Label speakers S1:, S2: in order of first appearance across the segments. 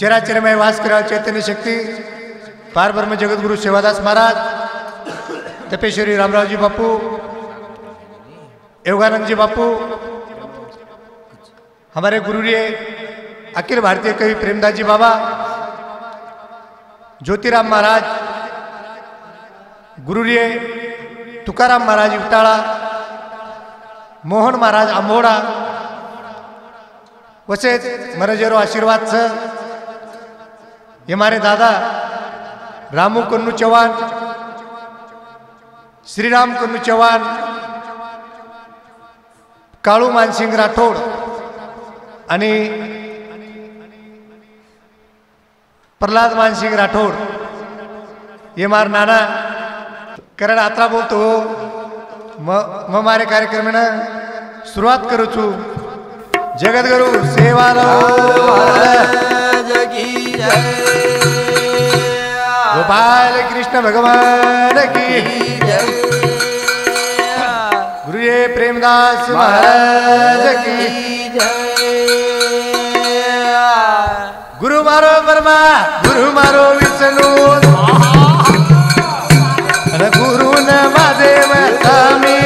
S1: चिराचिरमय वास करा चैतन्य शक्ती पारब्रह्म जगद्गुरु सेवादास महाराज तपेश्वरी रामरावजी बापू योगानंदजी बापू हमारे गुरुरे अखिल भारतीय कवि प्रेमदास जी बाबा ज्योतिराम महाराज गुरुरे तुकाराम महाराज उटाळा मोहन महाराज आंबोडा वसेच मनजेरो आशीर्वाद सर हे मारे दादा रामू कन्नू चव्हाण श्रीराम कन्नू चव्हाण काळू मानसिंग राठोड आणि प्रल्हाद मानसिंग राठोड हे मार नाना कारण आता बोलतो हो, म म मारे कार्यक्रमानं सुरुवात करू छू सेवा सेवाला गोपाल कृष्ण भगवान की गुरु ये प्रेमदास महाराज की गुरु मारो वर्मा गुरु मारो विष्णू। गुरु न महादेव स्वामी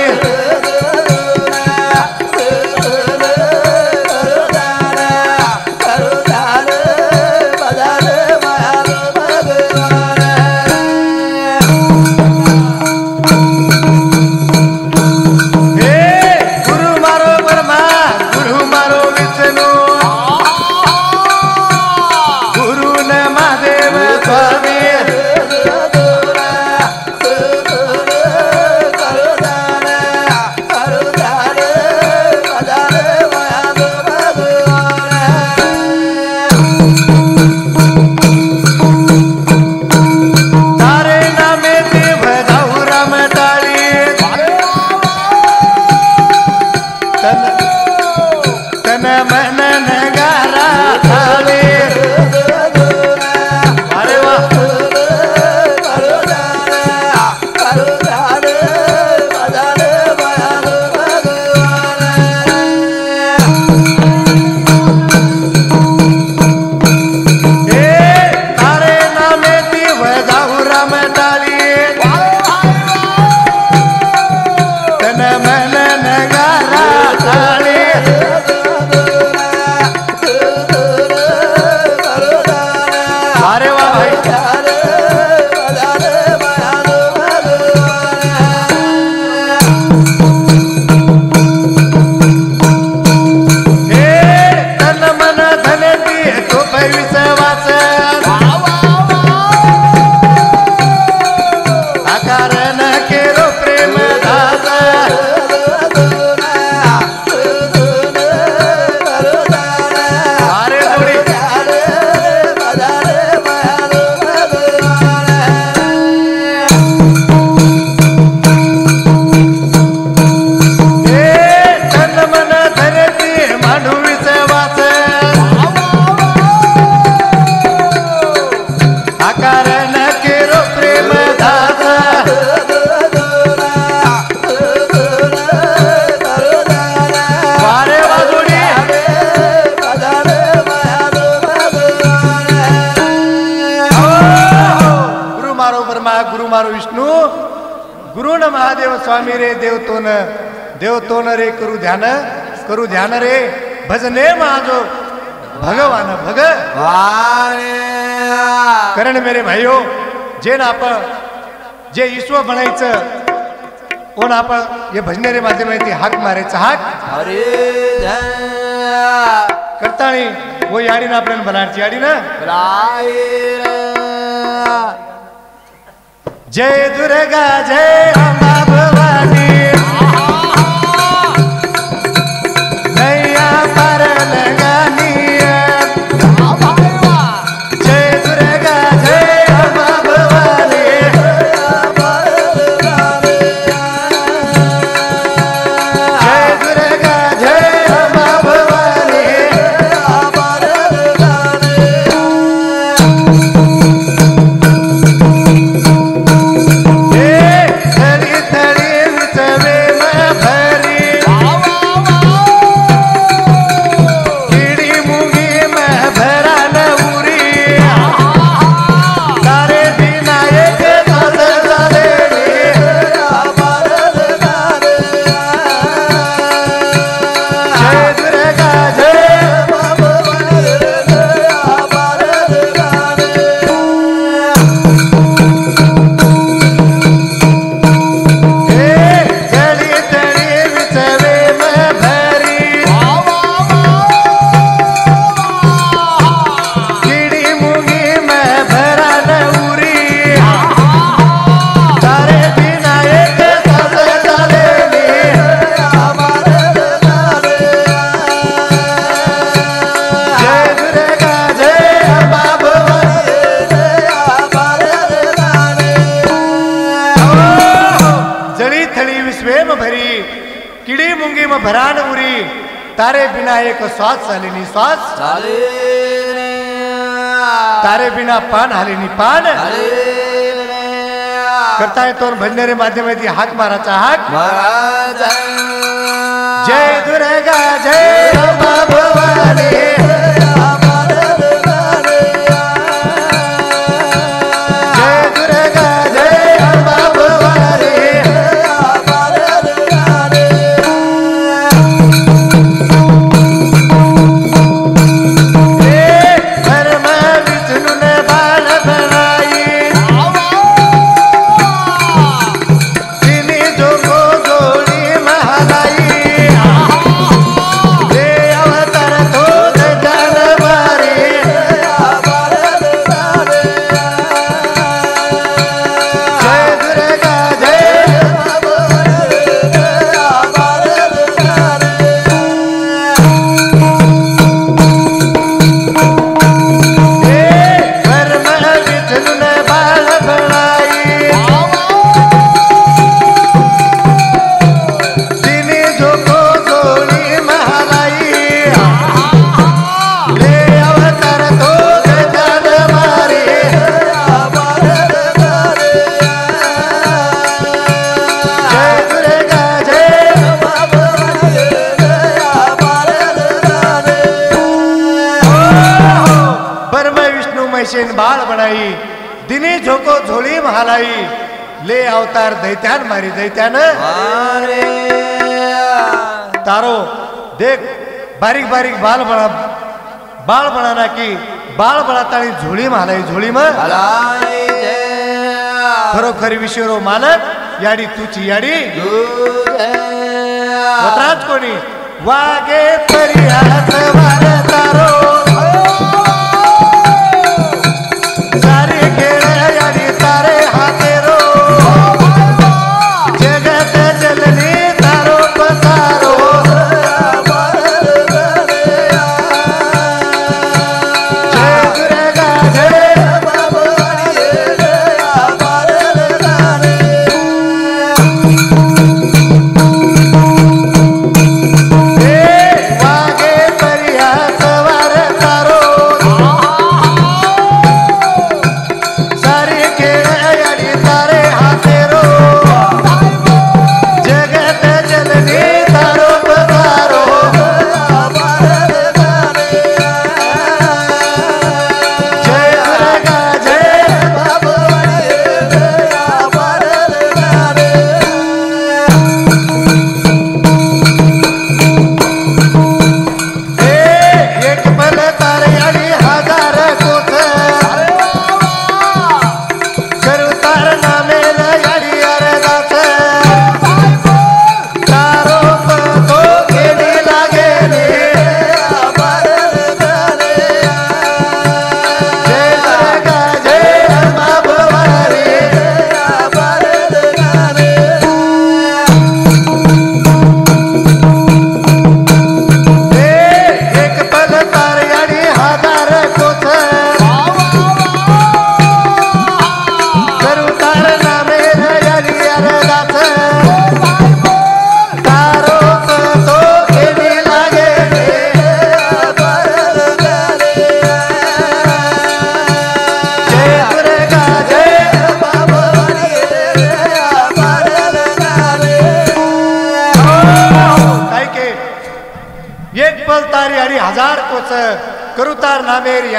S1: ध्यान करू ध्यान रे. भजने माझो. भगवान भग. कारण मेरे भाईयो जे ना आपण जे ईश्वर बनायचं कोण आपण हे भजनेरे माझे माहिती हाक मारायचं हाक. करताणी वो याडी ना आपल्याला बनारची याडी ना. जय दुर्गा जय अंबा भवानी. बिना एक श्वास झालेली श्वास.
S2: चाले
S1: तारे बिना पान हालेनी पान. करता येतो भजनेरे माध्यमाची हाक माराचा हाक.
S2: महाराज.
S1: जय दुर्गा जय भवानी. अवतार दैत्यान मारी दैत्यान तारो देख बारीक बारीक बाल बना बाळ बनाना की बाळ बनाताळी झोळी महालाई झोळी खरोखरी विश्वरो मालक याडी तुची याडी। कोणी? वागे तरी हात वार।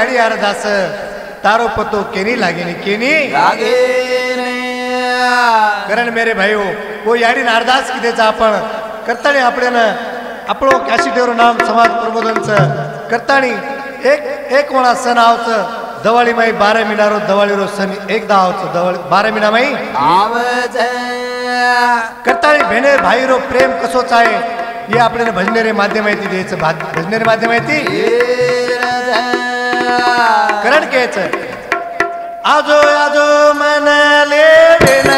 S1: याडी अरदास तारो पतो केनी लागेनी केनी? कारण मेरे भाईओ वो याडी अरदास कितेचा आपण. करताणी आपल्यानं आपलो कॅशिटेवर नाम समाज प्रबोधनचं. करताणी एक एक वणा सण आवचं. दवाळी माई बारा मिनारो दवाळी रो सण एकदा आवचं. दवाळी बारा मिना माई? करताळी भेणे भाईरो प्रेम कसोच आहे हे आपल्याला भजनेरे माध्यम माहिती द्यायचं भात भजनेरे माध्यम माहिती करण घ्यायचं आजो आजो म्हणाले वेन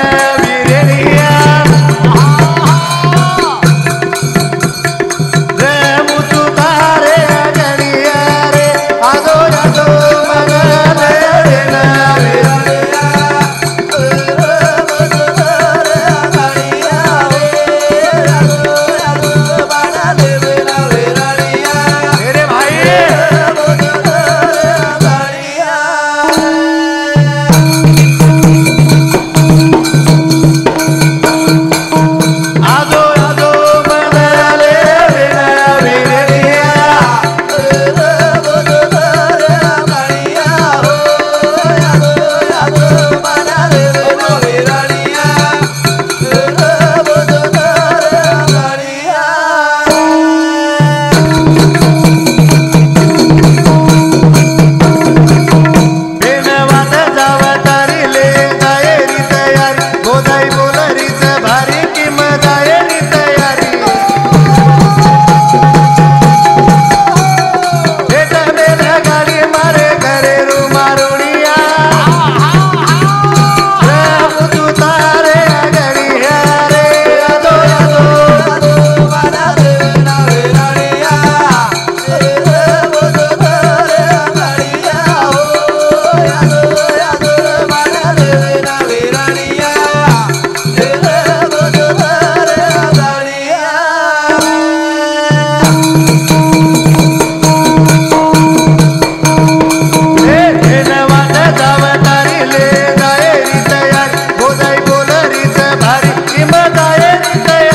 S1: கண்ட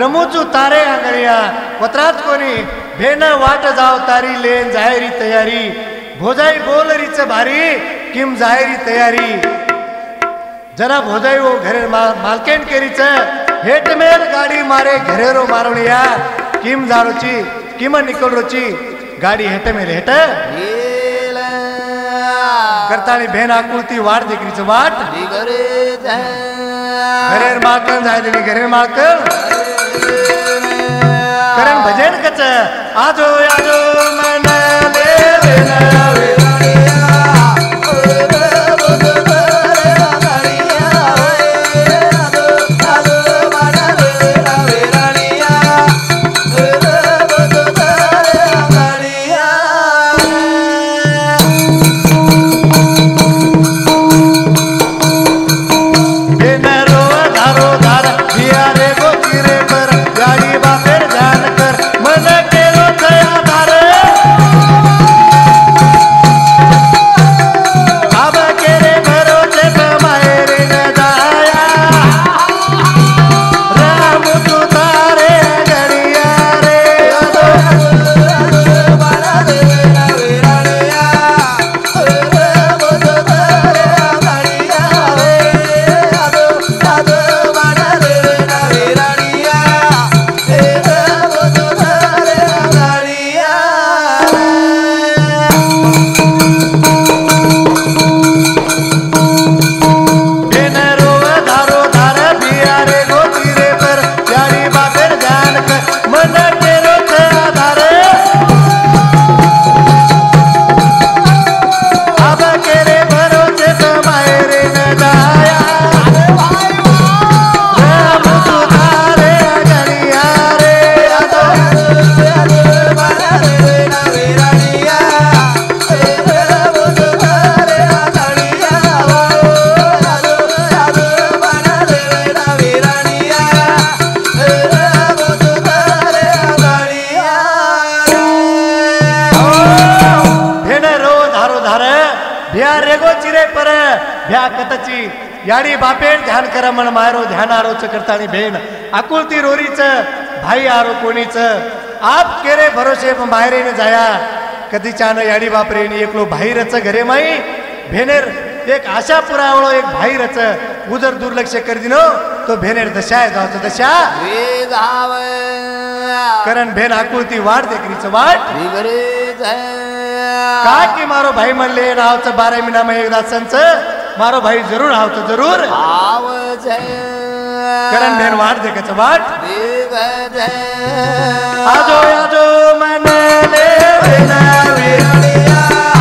S1: रमूचू तारे आंगणिया पत्राच कोणी भेन वाट जाव तारी लेन जाहेरी तयारी भोजाई बोलरीच भारी किम जाहेरी तयारी जरा भोजाई वो घरे मालकेन केरीच हेट मेल गाडी मारे घरेरो मारवणिया किम जारोची किम निकोलरोची गाडी हेट मेल हेट करतानी भेन आकुलती वाट देखरीच वाट घरेर मालकन जायले घरेर मालकन भजन कच. आजो आजो मन देव नवे. मन मायरो ध्यान आरोच करतानी भेन. आकुलती रोरीच भाई आरो कोणीच? आप केरे भरोसे मायरे न जाया. कधी चान याडी बापरेन एकलो भाईरच घरे माई. भेनेर एक आशा पुरावळो एक भाईरच. उजर दुर्लक्ष कर दिनो तो भेनेर दशा आहे जावचं दशा. करण भेन आकुलती वाट देखरीच वाट. का की मारो भाई म्हणले रावचं बारा महिना एकदा संच. मारो भाई जरूर हावचं जरूर. करण भेन वाट देखाचं वाट. आजो आजो मनले वेनावे. अरे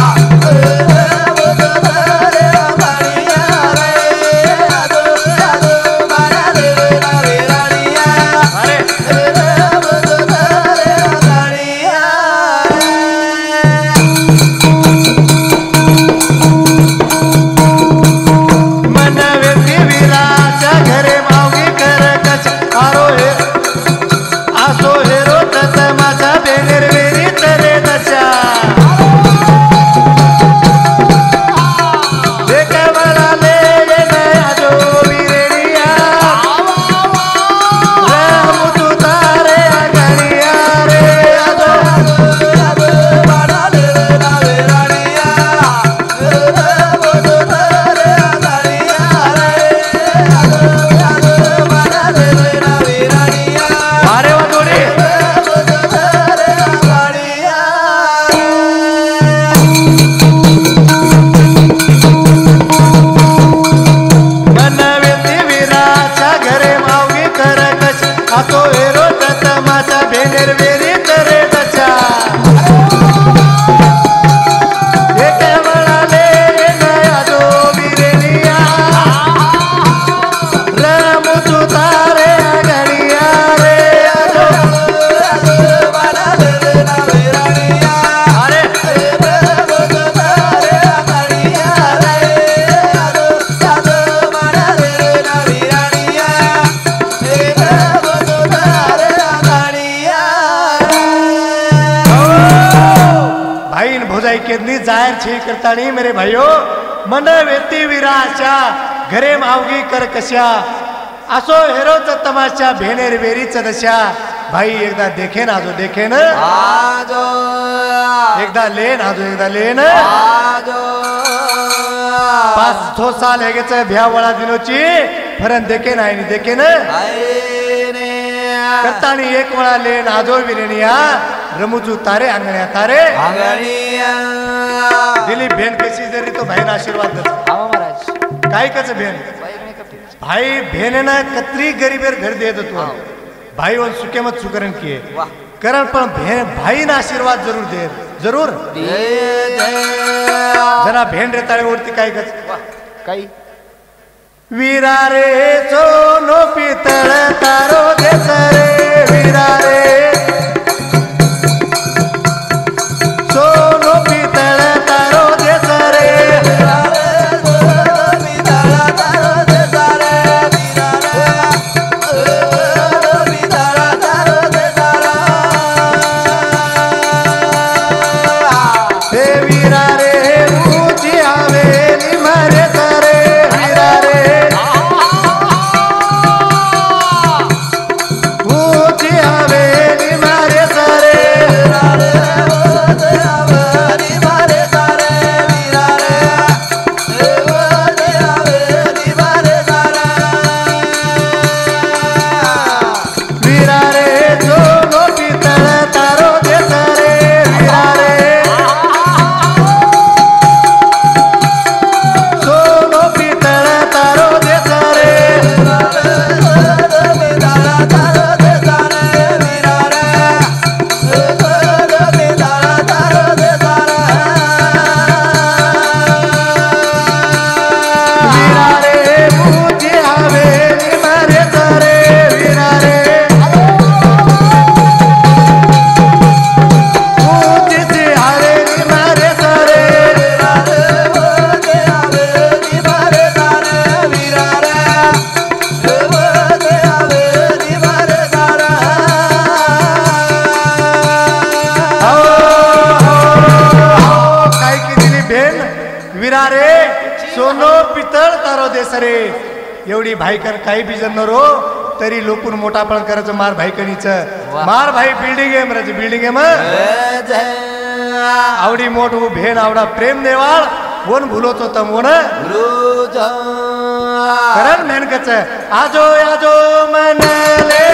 S1: தமாசா छी करतानी मेरे भाइयों मन वेती विराशा घरे मावगी कर कशा। असो हेरोच तमाशा भेनेर वेरीच दशा भाई एकदा देखेन आजो देखेन
S2: आजो।
S1: एकदा लेन आजो एकदा लेन।
S2: आजो।
S1: पाच छो साल हेगेच भ्या वळा दिनोची फरन देखेन आईनी देखेन
S2: आईने।
S1: करतानी एक वळा लेन आजो विरेनिया रमुजू तारे अंगण्या तारे।
S2: आंगणिया।
S1: दिली भेन कशी जरी तो भाईना आशीर्वाद देतो.
S2: महाराज.
S1: काय कच भेन भाई भेनेना कत्री गरीबेर घर देत तू भाई वन सुके मत सुकरण किए
S2: वाह
S1: कारण पण भेन भाईना आशीर्वाद जरूर दे जरूर?
S2: दे दे
S1: जना भेन रेताळीवरती काय कच
S2: काही?
S1: वीरा रे सोनो पितळ तारो देस रे. वीरा भाईकन काही बी रो तरी लोकून मोठा पण करायचं मार भाईकणीच.
S2: वाह.
S1: मार भाई बिल्डिंग आहे मराठी बिल्डिंग आहे मग आवडी मोठ भेन आवडा प्रेम देवाळ कोण भुलोच होत मोन करण मेनकच आजो आजो मनले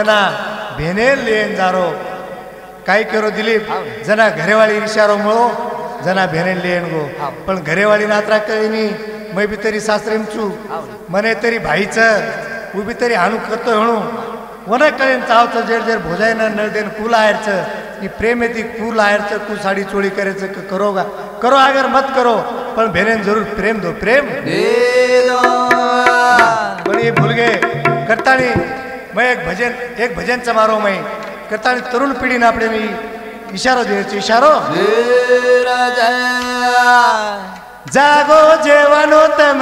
S1: जना भेने लेन जारो. काय करो दिलीप? जना घरेवाळी विचारो मुळो जना भेने लेन गो. पण घरेवाळी नात्रा कळीनी मै बी तरी सासरेम चू. मने तरी भाईच उभी तरी हाणू करतो म्हणू वන कळेन चावचं जेर जेर भोजायनं नळ देन कुल आहेरचं. ही प्रेम येते कुल आहेरचं कु साडी चोळी करायचं क- करो गा. करो अगर मत करो पण भेरेन जरूर प्रेम दो प्रेम. पण हे भूलगे करतानी मग एक भजन एक भजन समारोह मै करतानी तरुण पिढीनं आपले मी इशारो द्यायचे इशारो। जागो जेवणो तम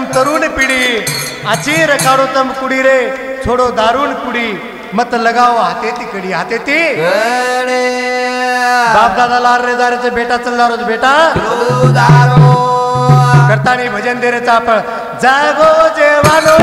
S1: तम तरुण पिढी आचीर काढो तम कुडी रे छोडो दारुण कुडी मत लगाव हाते ती कडी हाते ती बाप दादा लार रे दारेचं बेटा चलला रोज बेटा करतानी भजन दे रे चापळ जागो जेवानो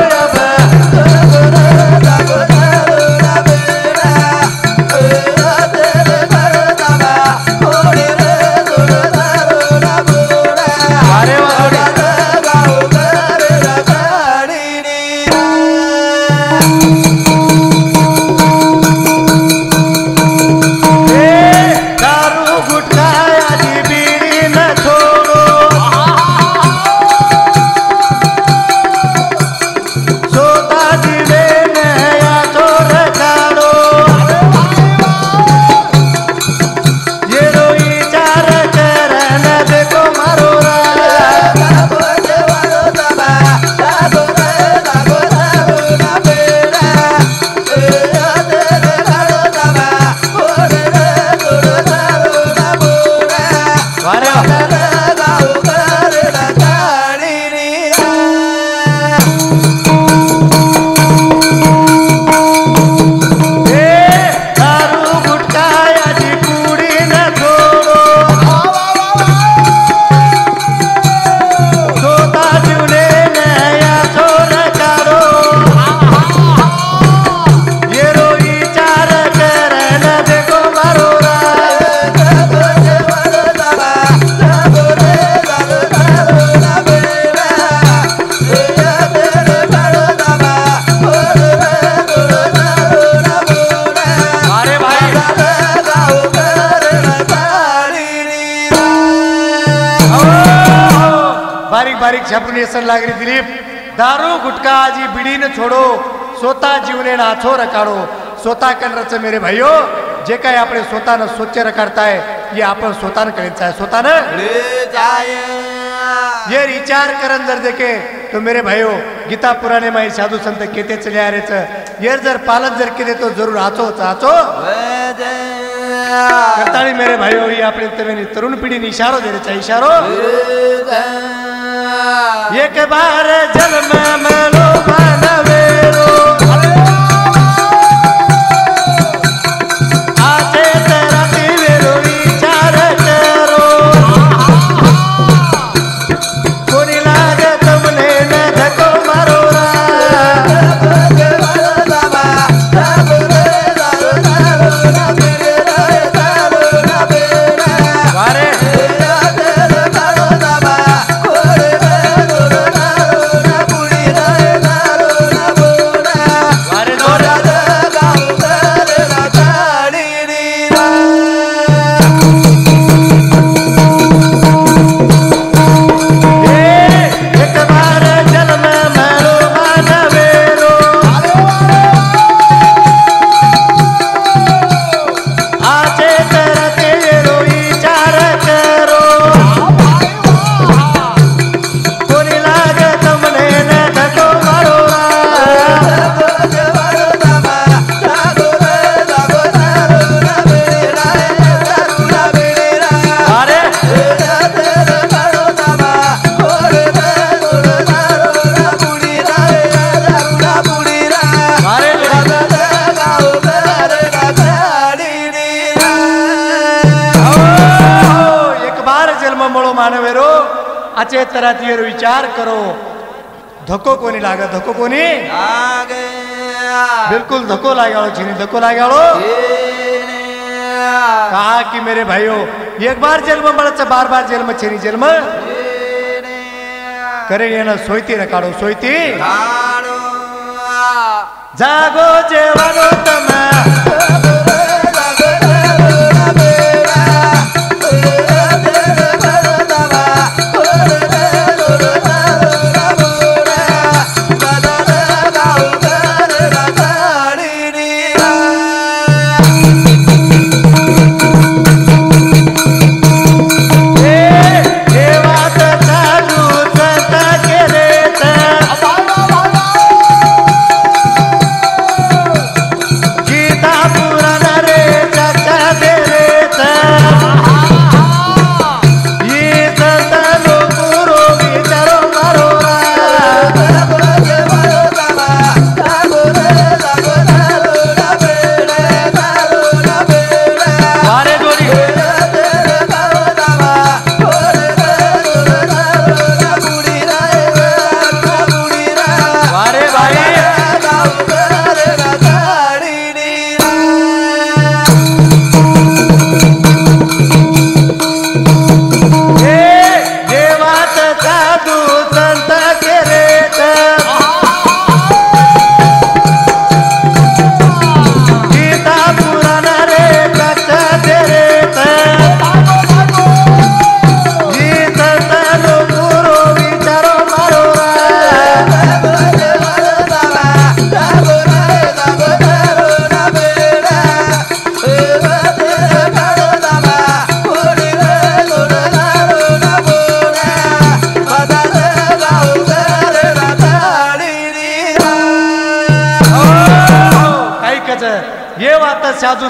S1: जीवने नाछो रकाडो स्वतः करण्याचं मेरे भाईयो जे काही आपण स्वतःनं स्वच्छ रकारताय हे आपण स्वतःनं करायचं आहे. स्वतःनं? ये विचार करन जर देखे तो मेरे भाईयो गीता पुराणे माही साधू संत केते चले आरेच ये जर पालन जर केले तो जरूर आचो आचो करताळी मेरे भाईयो ही आपली तवेनी तरुण पिढीने इशारो देण्याचा इशारो. एक बार जन्म मलो मानवेरो तरातीवर विचार करो. धक्को कोणी लाग धक्को
S2: कोणी?
S1: बिलकुल धक्को लागलो छीनी धक्को
S2: लागलो
S1: कहा कि मेरे भाइयों एक बार जेल में बार बार जेल में छीनी जेल में? करेंगे सोईती ना काढो सोईती जागो जेवानो तमा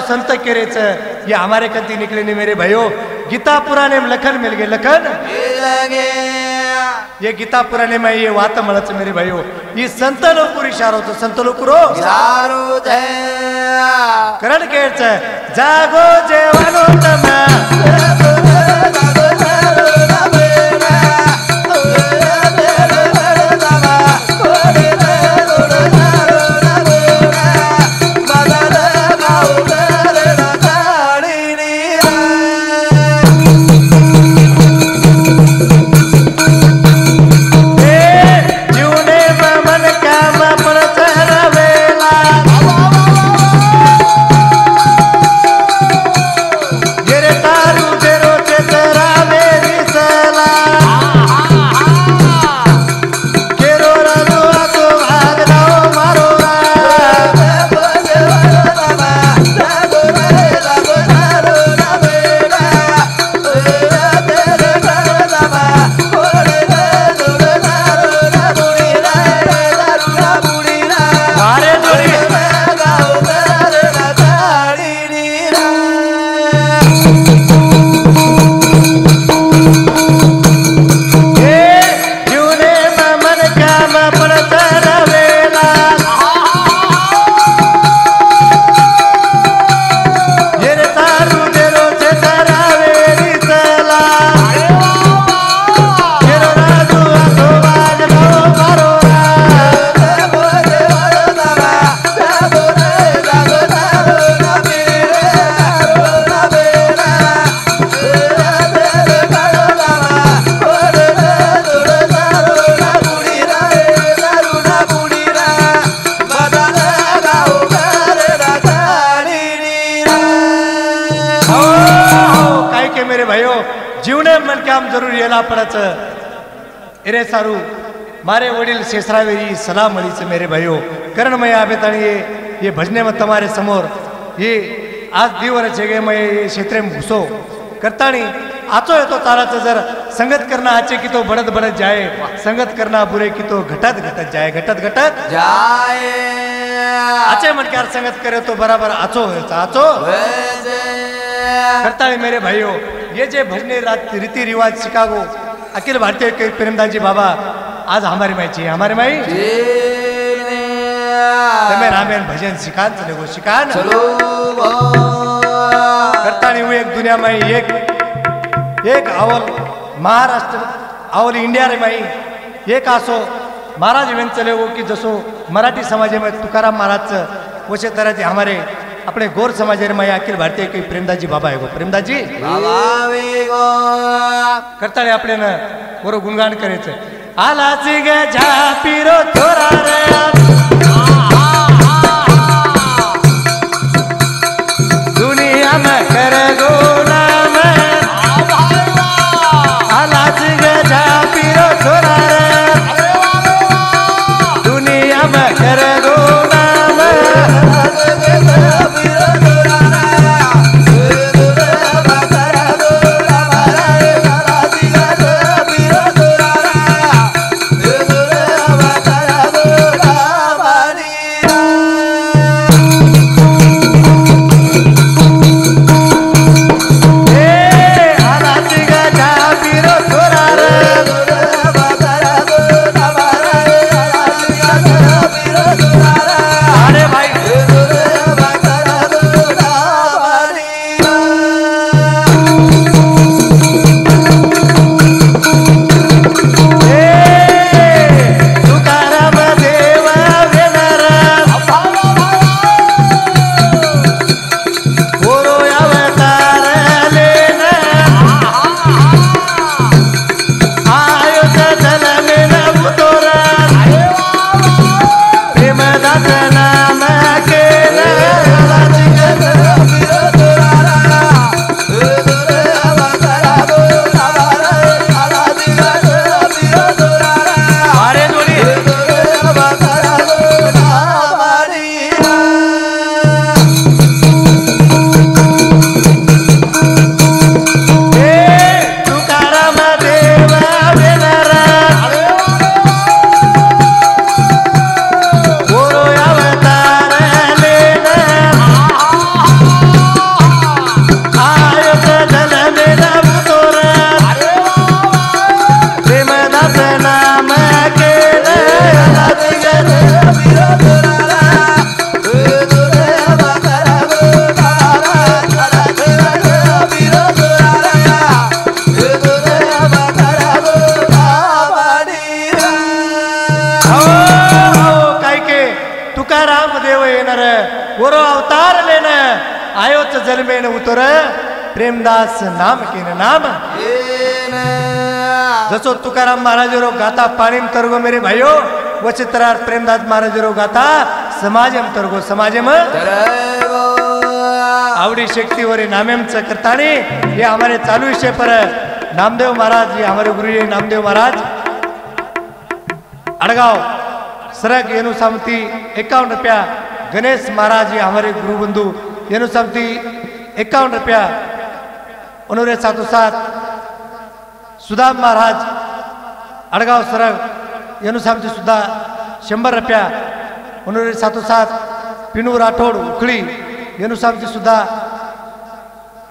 S1: संत केरेच. ये हमारे कति निकले नी मेरे भयो गीता पुराणे में लखन मिल गए लखन? ये गीता पुराणे में ये वात मलच मेरे भयो ये संत पूरी शारो तो संत जय। करण केरच जागो जेवनो तमा। એરે સારું મારે વડીલ શેષરાવેજી સલાહ मेरे છે મેરે ભાઈઓ हे આબેતાણીએ भजने ભજનેમાં તમારે समोर એ आज दिवर जगेमय क्षेत्रे घुसो करताणी आचो येतो ताराचं जर संगत करणं आचे की तो बडत बडत जाय संगत करणं बुरे की तो घटत घटत जाय घटत घटत
S2: जाय.
S1: आचे म्हणक्यार संगत करे तो बराबर आचो आचो. करताळी मेरे भाईओ ये जे भजने रीति रिवाज शिकागो अखिल भारतीय के प्रेमदासजी बाबा आज हमारी माई चाहिए हमारी माई
S2: જીને
S1: તમે રામેન ભજન શિખાન ચલે ગો શિખાન
S2: ચલો
S1: કરતાણી હું એક દુનિયામાં એક એક આવલ महाराष्ट्र ऑल इंडिया रे माई एक असो महाराज वेंचले हो की जसो मराठी समाजामध्ये तुकाराम महाराजचं वशे तऱ्हाचे हमारे આપણે ગોર સમાજ રે માય અખિલ ભારતીય કઈ પ્રેમદાસજી બાબા આવ્યો પ્રેમદાસજી
S2: ભાવાવી ગો
S1: કરતાળે આપણે ને બોરો ગુણગાન કરે છે આલાસી ગે જા પીરો થોરા રે प्रेमदास नाम केन नाम। जसो तुकाराम महाराजरो गाता पाणीम तरगो मेरे भाइयो वचित्रार प्रेमदास महाराजरो गाता समाजम तरगो समाजम। आवडी शक्तीवर नामेमच करतानी हे हमारे चालू विषय पर नामदेव महाराज ये हमारे गुरु नामदेव महाराज। अडगाव सरग येनु सामती एकावन्न रुपया गणेश महाराज ये हमारे गुरु बंधु येनु सामती एकावन्न रुपया उन्होंने सातों साथ सुदाम महाराज अडगाव सरग यांनी सुद्धा शंभर रुपया उन्होंने सातों साथ पिनू राठोड उखळी यांनी सुद्धा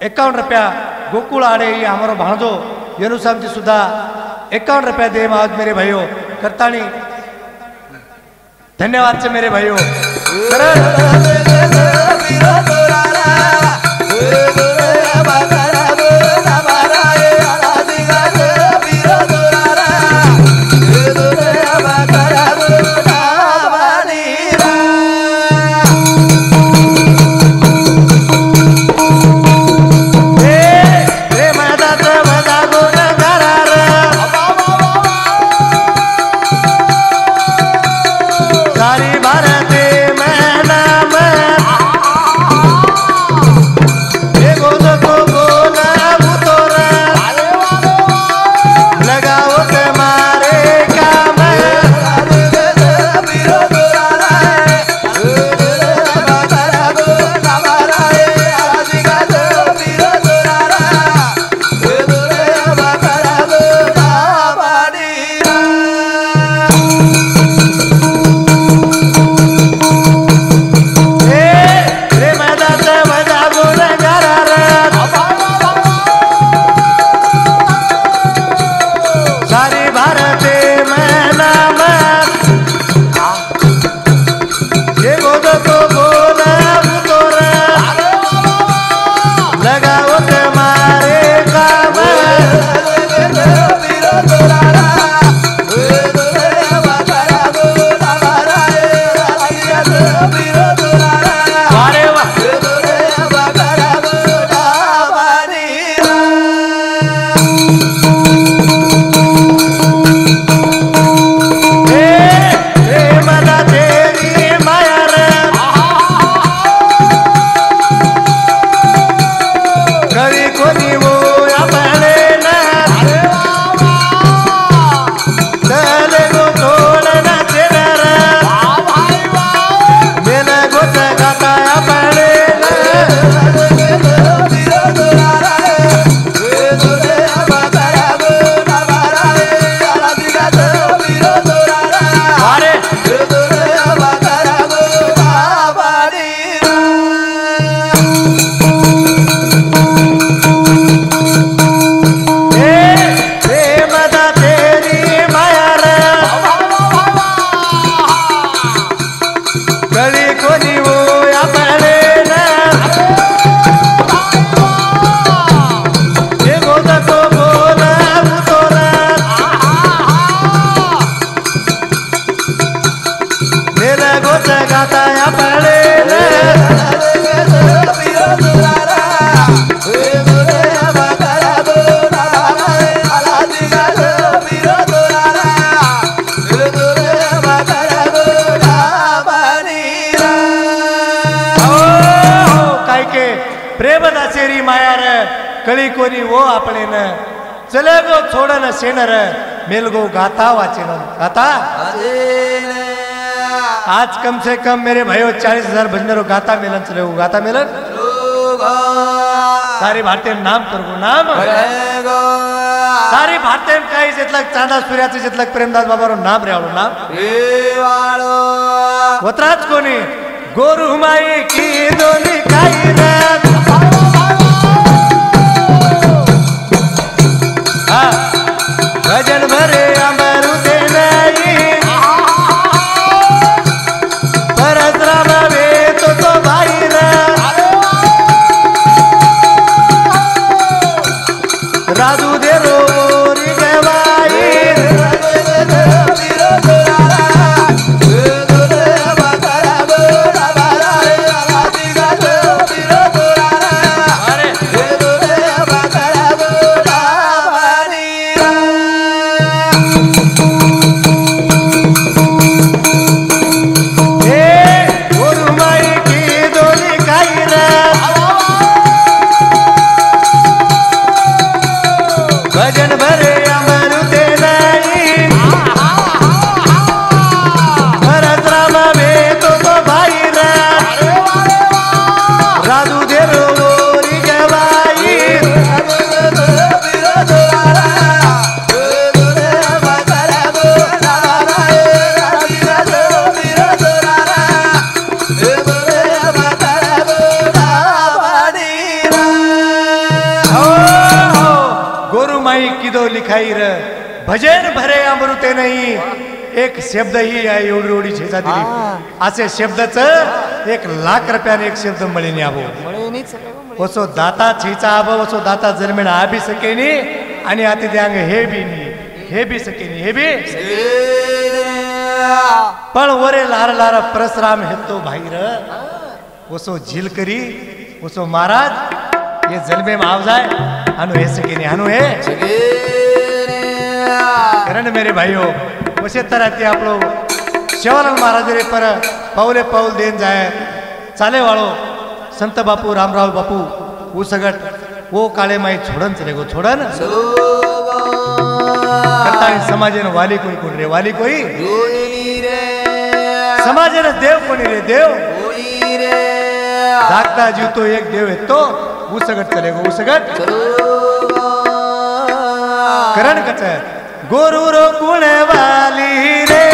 S1: एकावन्न रुपया गोकुळ आडे ये हमारो भाणजो यांनी सुद्धा एकावन्न रुपया दे महाराज मेरे भाइयों करतानी धन्यवाद से मेरे भाइयों सेनर मेलगो गाता वाचेन गाता आज कम से कम मेरे भाइयों चालीस हजार भजनरो गाता मिलन चले. गो गाता मिलन सारी भारतीय नाम करगो नाम? सारी भारतीय काही जितलक चांदा सूर्याचं जितलक प्रेमदास बाबारो नाम रेवाळो नाम?
S2: रेवाळो
S1: होत्राच कोणी? गोरू माई की दोनी काही हा. भजन भरे अमरू ते नाही शब्द ही आहे एवढी एवढी छेचा दिली. असे शब्दच एक लाख रुपयाने एक शब्द मिळेल आबो. वसो दाता छेचा आबो वसो दाता जन्मेण आ बी सकेनी आणि आता त्यांग हे बी नी हे बी सकेनी हे बी. पण वरे लार लार परशुराम हेतो भाईर. वसो झिलकरी वसो महाराज ये जन्मे माव जाय अनु हे सकेनी अनु हे. कारण मेरे भाइयों वसे तरह ते आपलो. शिवानंद महाराज रे पर पाऊले पाऊल देन जाय. चाले वाळो. संत बापू रामराव बापू ऊ सगट वो काळे माई छोडन चले गो छोडन. समाजे समाजेन वाली कोई कोण रे वाली कोई? रे समाजेन देव कोणी रे देव? धाकटा जीव तो एक देव येतो. ऊ सगट चले गो गुरुर सगट रे.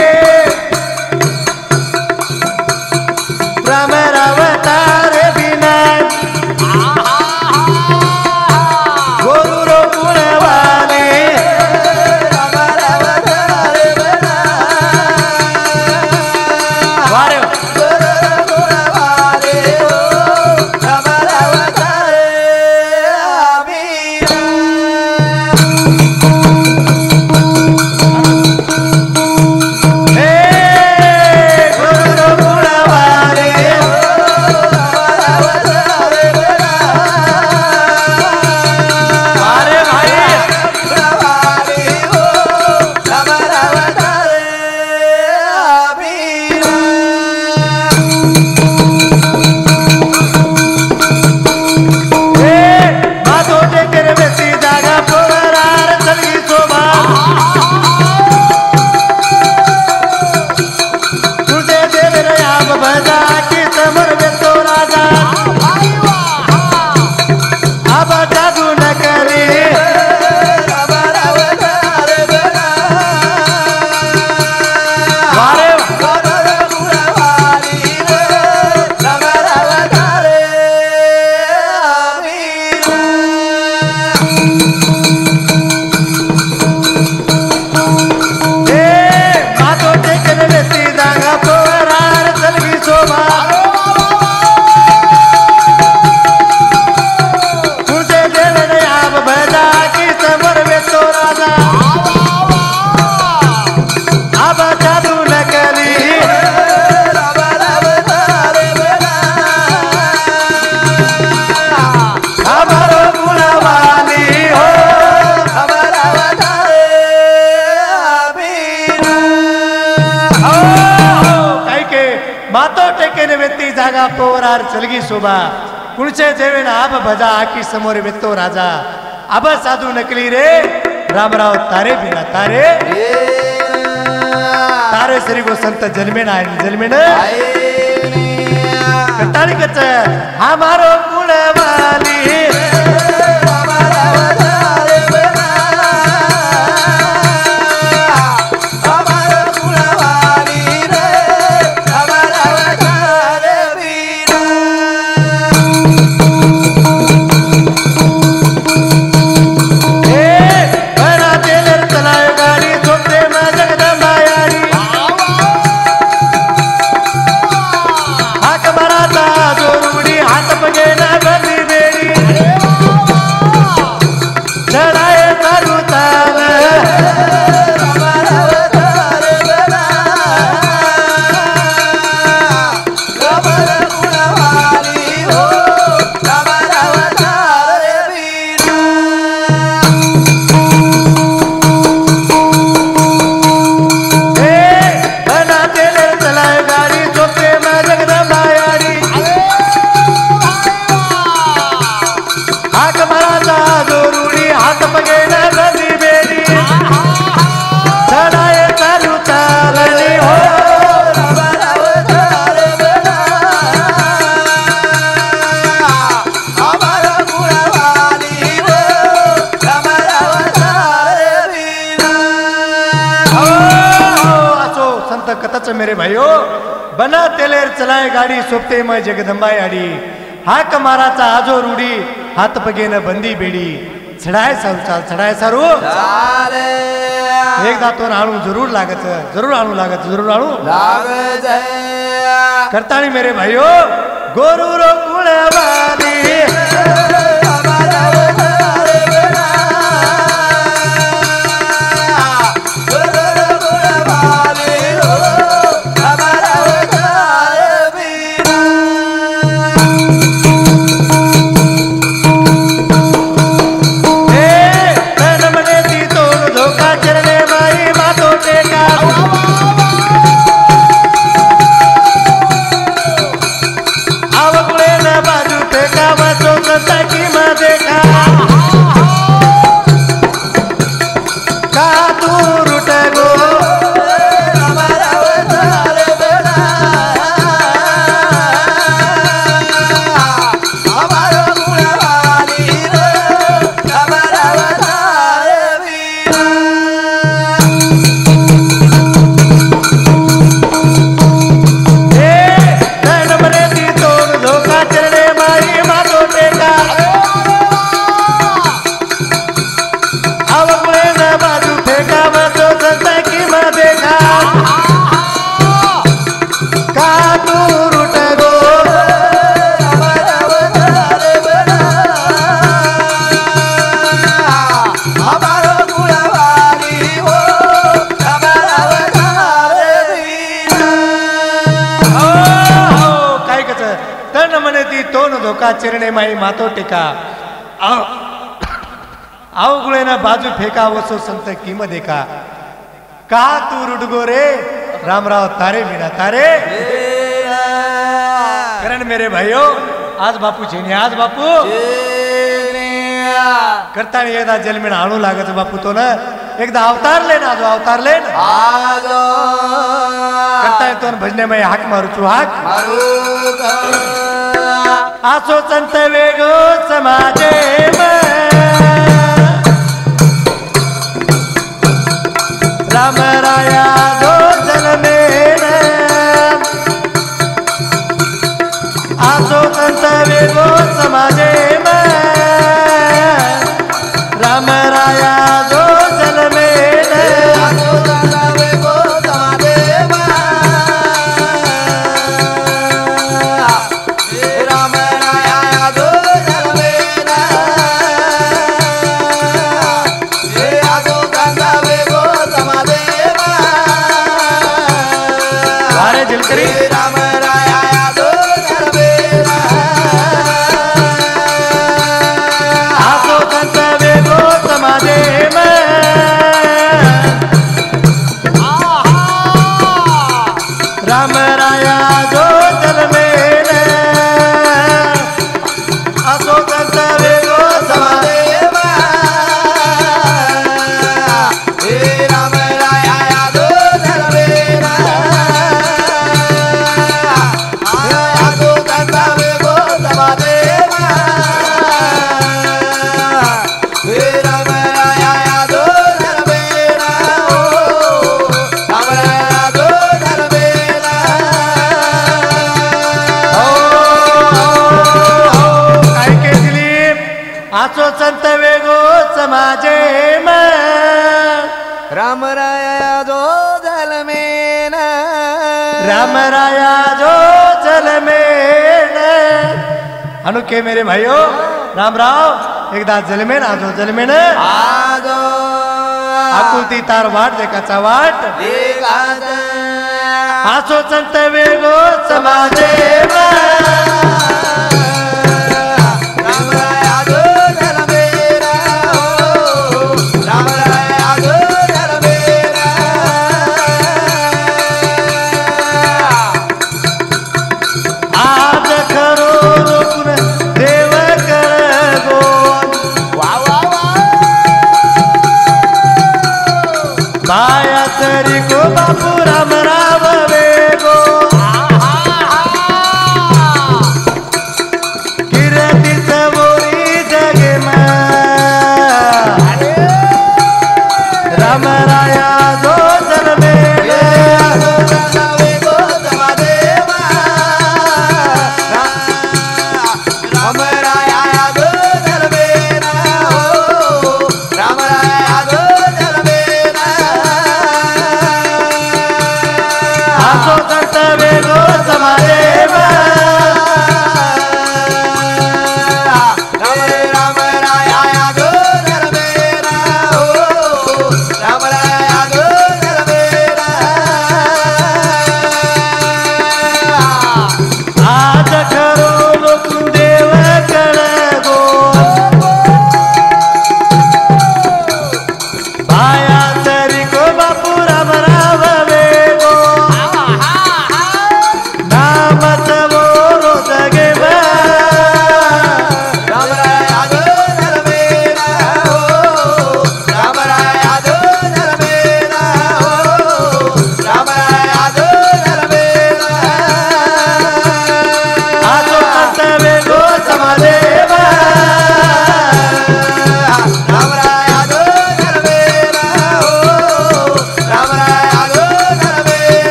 S1: भजा आकी समोर वेतो राजा. अब साधू नकली रे. रामराव तारे बिना तारे. तारे श्री गो संत जन्मेन आहे जन्मेन कटाळीकच हा मारो कुळवाली. जगदंबाई आडी. हाक माराचा आजो रूढी हात पगेन बंदी बेडी. चढाय सारू चाल चढाय सारू. एकदा तो आणू जरूर लागत जरूर आणू लागत जरूर आणू करताळी मेरे भाईयो गोरू रो कुळवाली अवगुळे ना बाजू फेका वसो संत किम देखा का? तू रुडगो रे? रामराव तारे बिना तारे. करण मेरे भाइयो आज बापू छेने आज बापू. करता एकदा जन्मीन आणू लागत बापू तो ना. एकदा अवतारले ना जो अवतारले ना करता येतो ना भजने हाक मारूचू हाक. आसो संत वेगो समाजे राम राया दो जन्मे आसो संत वेगो समाजे राम राया
S2: भाईओ रामराव एकदा जलमेन आजो जलमेन.
S1: आजो.
S2: आकुलती तार वाट देखाचा वाट. आसो संत वेगो समाजे रामराव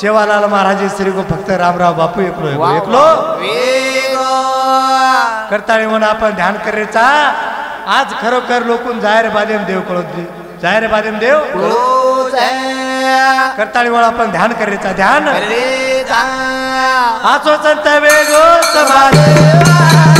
S2: शेवालाल महाराज श्री गो फक्त रामराव बापू एकलो एकलो करता करताळी म्हणून आपण ध्यान करायचा आज खरोखर लोकून जाहीर बादेम देव कळत जाहीर बादेम देव? करताळी म्हणून आपण ध्यान करायचा ध्यान. आचो संत वेगो समाज.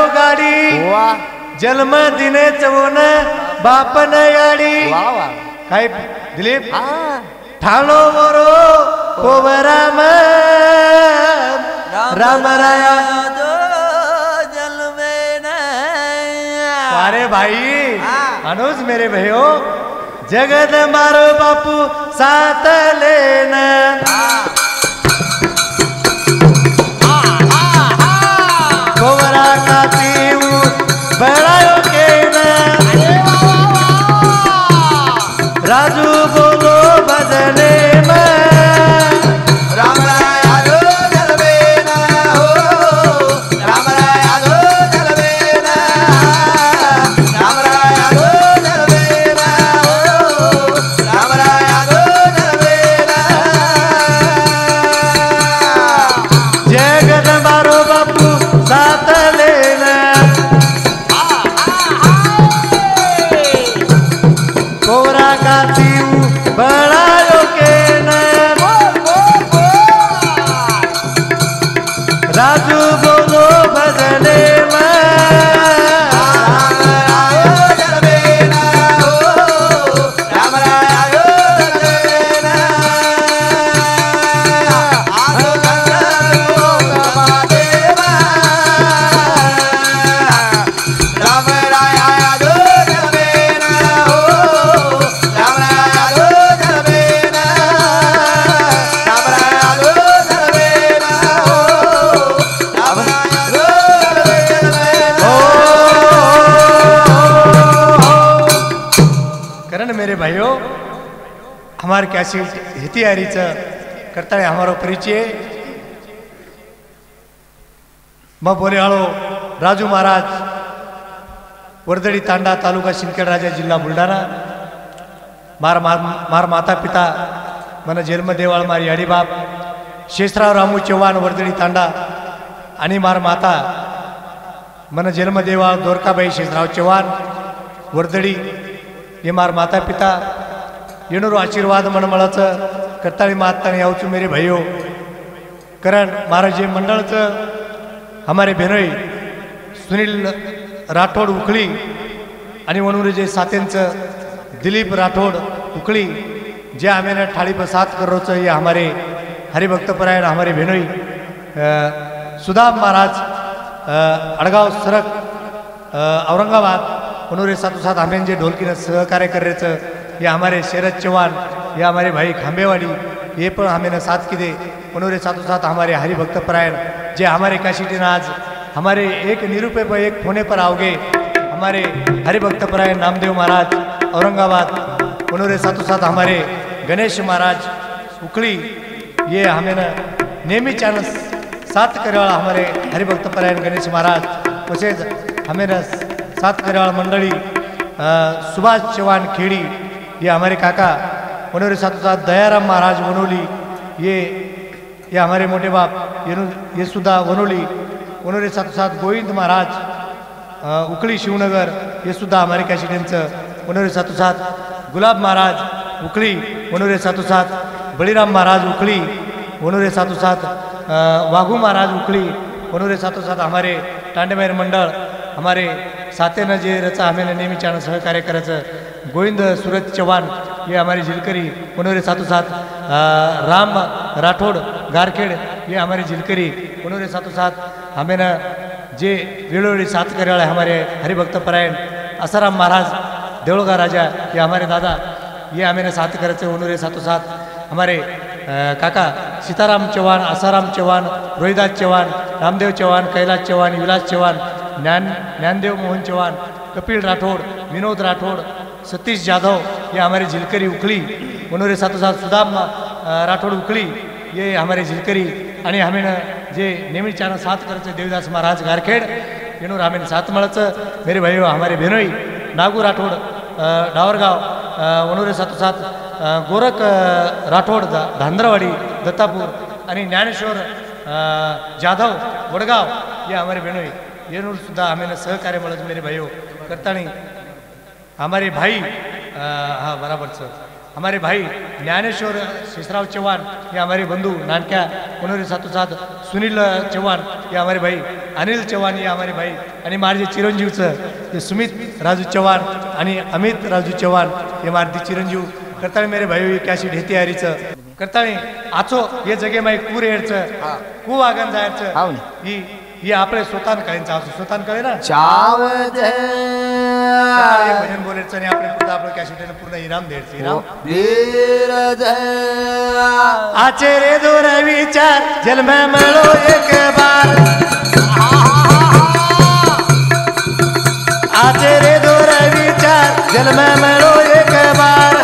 S2: चलायो गाडी. जन्म दिने
S1: चवून बापन याडी. काय दिलीप?
S2: हा.
S1: ठाणो मोरो कोवराम राम राया. अरे भाई
S2: हाँ।
S1: अनुज मेरे भयो जगत मारो बापू साथ लेना. But हमारे कैसी करता है हमारा परिचय. मग बोले हळो राजू महाराज वर्दडी तांडा तालुका सिंदखेड राजा जिल्हा बुलढाणा. मार मार मार माता पिता मन जन्म देवाळ मारी अडीबाप शेषराव रामू चव्हाण वर्दडी तांडा आणि मार माता मन जन्म देवाळ दोरकाबाई शेषराव चव्हाण वर्दडी हे मार माता पिता येणूर आशीर्वाद मनमळाचं करताळी महात्ताने यावचू मेरे भाईयो कारण महाराज जे हमारे बेनोई सुनील राठोड उखळी आणि म्हणून जे साथ्यांचं दिलीप राठोड उखळी जे आम्ही ठाळी सात करोचं हे हमारे हरिभक्तपरायण हमारे भेनोई. सुदाम महाराज अडगाव सरक औरंगाबाद म्हणून साथों साथ हमें जे ढोलकीनं सहकार्य करायचं ये हमारे शरद चौहान ये हमारे भाई खांबेवाड़ी ये पण हमें साथ की दे उन्होंने साथों साथ हमारे हरिभक्त परायण. जे हमारे काशीटीन आज हमारे एक निरूपे पर एक होने पर आओगे. हमारे हरिभक्त परायण नामदेव महाराज औरंगाबाद. उन्होंने साथों साथ हमारे गणेश महाराज उकड़ी ये हमें न नेमी चैनल सात करेवाला हमारे हरिभक्त परायण गणेश महाराज. तसेच हमें सात करेवाला मंडळी सुभाष चौहान खेड़ी ये हमारे काका उन्होंने साथ साथ दयाराम महाराज वनोली ये ये हमारे मोटे बाप ये ये सुद्धा वनोली उन्होंने साथ साथ गोविंद महाराज उकळी शिवनगर हे सुद्धा हमारे कॅशिटेंचं उन्होंने साथों साथ गुलाब महाराज उकळी उन्होंने साथों साथ बळीराम महाराज उकळी उन्होंने साथों साथ वाघू महाराज उकळी उन्होंने साथों साथ हमारे टांडेमेर मंडळ हमारे साथेनं जे रचा हमें नेहमीच्यानं सहकार्य करायचं गोविंद सूरज चव्हाण ये हमारे झिलकरी उन्होंने साथों साथ राम राठौड़ गारखेड़ ये हमारे झिलकरी उन्होंने साथों साथ हमें न जे वेळोवेळी साथ करेवाळे हमारे हरिभक्त परायण आसाराम महाराज देवळगा राजा ये हमारे दादा ये हमें न साथ करे उन्होंने साथों साथ हमारे काका सीताराम चौहान आसाराम चौहान रोहिदास चौहान रामदेव चौहान कैलाश चौहान विलास चौहान ज्ञान ज्ञानदेव मोहन चौहान कपिल राठोड विनोद राठोड सतीश जाधव ये हमारे झिलकरी उखली उन्होंने साथ साथ सुदाम राठौड़ उखली ये हमारे झिलकरी आणि हमें जे नेहमी चार साथ करायचं देवदास महाराज गारखेड येणूर हमें साथ मळाचं। मेरे भाई हमारे बेनोई नागू राठौड़ डावरगाव अ, उन्होंने साथ गोरख राठोड राठौड धा धांद्रवाडी दत्तापूर आणि ज्ञानेश्वर जाधव वडगाव ये हमारे बेनोई येणूर सुद्धा हमें सहकार्य मळाचं मेरे भाई करतानी हमारे भाई हाँ बराबर सर. हमारे भाई ज्ञानेश्वर शेषराव चौहान ये हमारे बंधु नानक्या उन्होंने साथों साथ सुनील चौहान ये हमारे भाई
S2: अनिल चव्हाण हे आम्हारे भाई आणि माझे चिरंजीवचं जे सुमित राजू चव्हाण आणि अमित राजू चव्हाण हे मारती चिरंजीव. करताळे मेरे भाई कॅशी ढेती हरीचं करताळे आचो हे जगे माई कूर हेडचं कू वागण
S1: हाव
S2: जायचं. ही ही आपले स्वतःन कळेंचं असं स्वतःन कळे ना?
S1: चावत
S2: हे भजन बोलायचं आणि आपले पुढं आपलं कॅशिटेनं पूर्ण इनाम द्यायचं इनाम.
S1: वीरज
S2: आचे रे दोर विचार जन्म मिळो एक बार. आचे रे दोर विचार जन्म मिळो एक बार.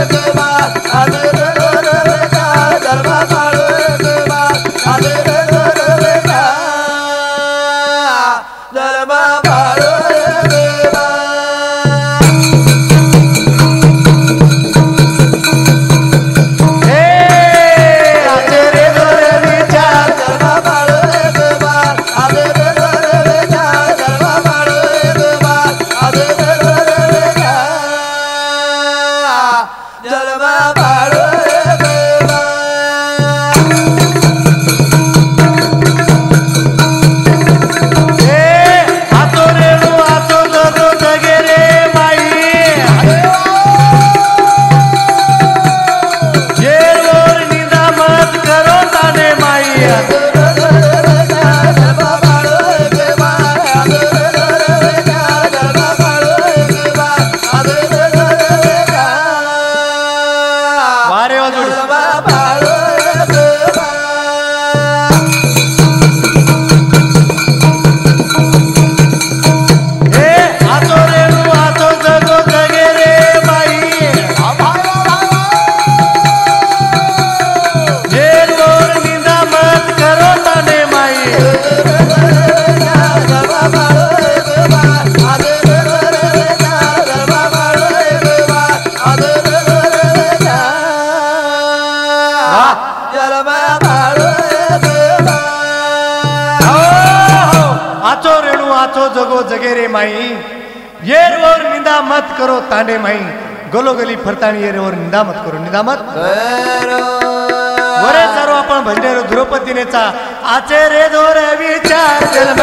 S2: हे गलोगली फरताणी येरवर निंदा मत करो. निंदा मत वरे सर्व आपण भजनेरो द्रौपदीनेचा आचे रे दोर विचार जन्म.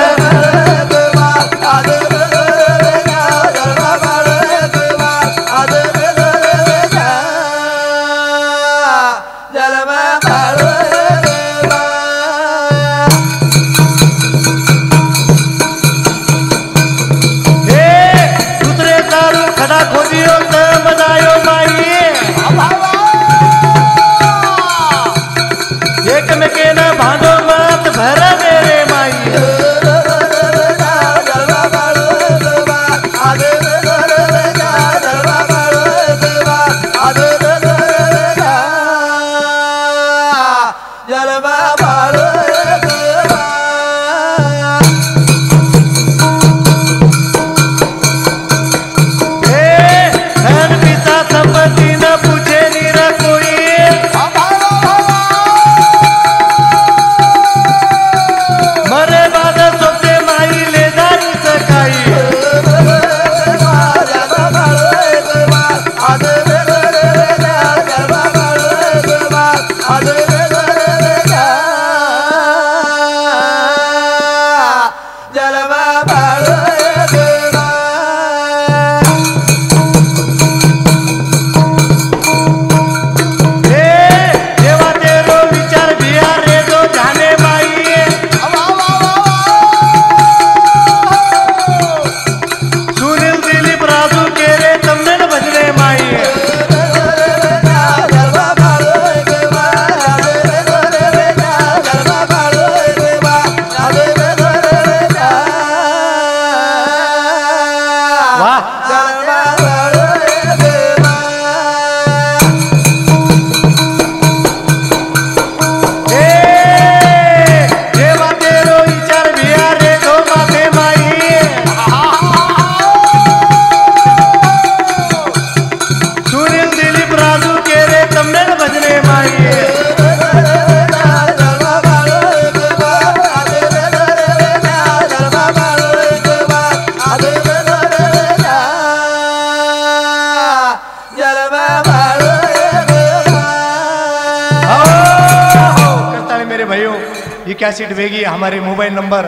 S1: मोबाईल नंबर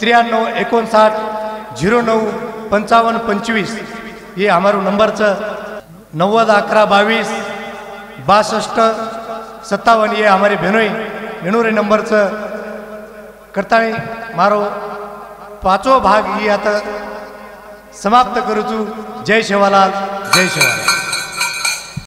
S1: त्र्याण्णव एकोणसाठ झिरो नऊ पंचावन्न पंचवीस हे हमारो नंबरचं नव्वद अकरा बावीस बासष्ट सत्तावन्न हे हमारे भेनोई भेणुरे नंबरचं करता मारो पाचवो भाग ही आता समाप्त करूचू. जय शिवालाल जय शिवालाल.